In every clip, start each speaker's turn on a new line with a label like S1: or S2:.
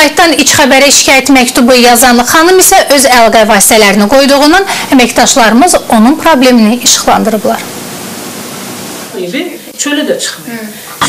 S1: Saytdan iç xəbərə şikayət məktubu yazan xanım isə öz əlaqə vasitələrini qoyduğundan əməkdaşlarımız onun problemini işıqlandırıblar.
S2: Evi çölə də çıxmır.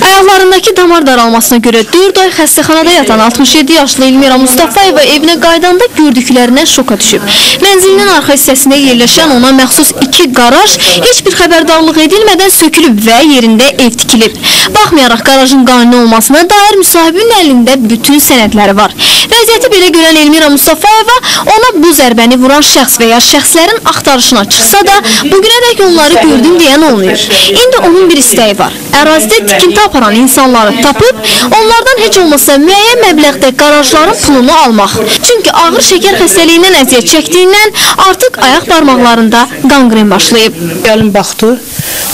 S3: Ayaqlarındakı damar daralmasına görə 4 ay xəstəxanada yatan 67 yaşlı Elmira Mustafayeva evinə qaydanda gördüklərindən şoka düşüb. Mənzilinin arxa hissəsində yerləşən ona məxsus iki qaraj heç bir xəbərdarlıq edilmədən sökülüb və yerində ev tikilib. Baxmayaraq qarajın qanuni olmasına dair müsahibinin əlində bütün sənədləri var. Vəziyyəti belə görən Elmira Mustafayeva ona bu zərbəni vuran şəxs və ya şəxslərin axtarışına çıxsa da, bugünədək onları gördüm deyən olmayıb. İndi onun bir istəyi var. Ərazidə tikinti aparan insanları tapıb, onlardan heç olmasa müəyyən məbləğdə qarajların pulunu almaq. Çünki ağır şəkər xəstəliyindən əziyyət çəkdiyindən artıq ayaq barmaqlarında qanqren başlayıb.
S2: Gəlin baxdı,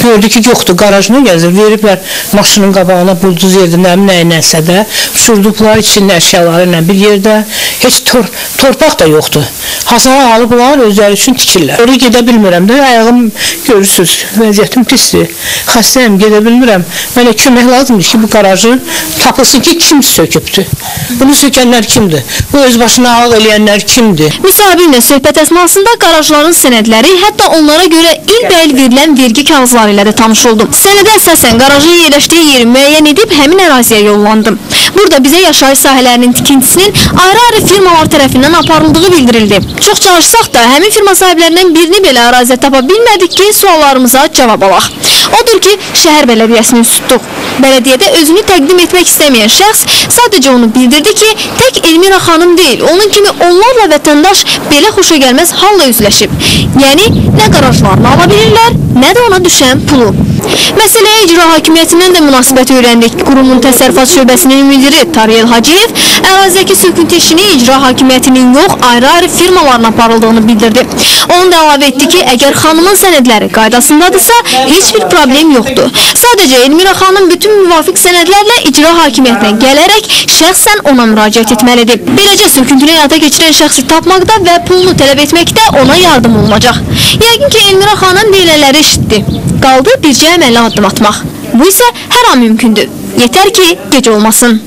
S2: gördü ki, yoxdur, qarajına gəzir, veriblər maşının qabağına bulduz yerdə, nə bilim, nəyinəsə də, uçurduqlar içində əşyaları ilə bir yerdə, heç tor torpaq da yoxdur. Hasara alıblar, özləri üçün tikirlər. Oraya gedə bilmirəm də, ayağım görürsüz, vəziyyətim pisdir. Xəstəyəm, gedə bilmirəm. Mənə kömək lazımdır ki, bu qarajı tapılsın ki, kim sökübdür. Bunu sökənlər kimdir? Bu öz başına ağ eləyənlər kimdir?
S3: Müsahibinlə söhbət əsnasında qarajların sənədləri, hətta onlara görə ilbəil verilən vergi kağızları ilə də tanış oldum. Sənədə əsasən qarajın yerləşdiyi yeri müəyyən edib həmin əraziyə yollandım. Burada bizə yaşayış sahələrinin tikintisinin ayrı-ayrı firmalar tərəfindən aparıldığı bildirildi. Çox çalışsaq da həmin firma sahiblərindən birini belə əraziyə tapa bilmədik ki, suallarımıza cavab alaq. Odur ki, şəhər bələdiyyəsini tutduq. Bələdiyyədə özünü təqdim etmək istəməyən şəxs sadəcə onu bildirdi ki, tək Elmira xanım deyil, onun kimi onlarla vətəndaş belə xoşa gəlməz halla üzləşib. Yəni, nə qarajlarını ala bilirlər, nə də ona düşən pulu. Məsələyə icra hakimiyyətindən də münasibət öyrəndik. Qurumun təsərrüfat şöbəsinin müdiri Tariyel Hacıyev ərazidəki söküntü işini icra hakimiyyətinin yox, ayrı-ayrı firmaların aparıldığını bildirdi. Onun da əlavə etdi ki, əgər xanımın sənədləri qaydasındadırsa, heç bir problem yoxdur. Sadəcə Elmira xanım bütün müvafiq sənədlərlə icra hakimiyyətinə gələrək şəxsən ona müraciət etməlidir. Beləcə söküntünü həyata keçirən şəxsi tapmaqda və pulunu tələb etməkdə ona yardım olunacaq. Yəqin ki, Elmira xanım deyilənləri eşitdi. Qaldı bircə əməlli addım atmaq. Bu isə hər an mümkündür. Yetər ki, gec olmasın.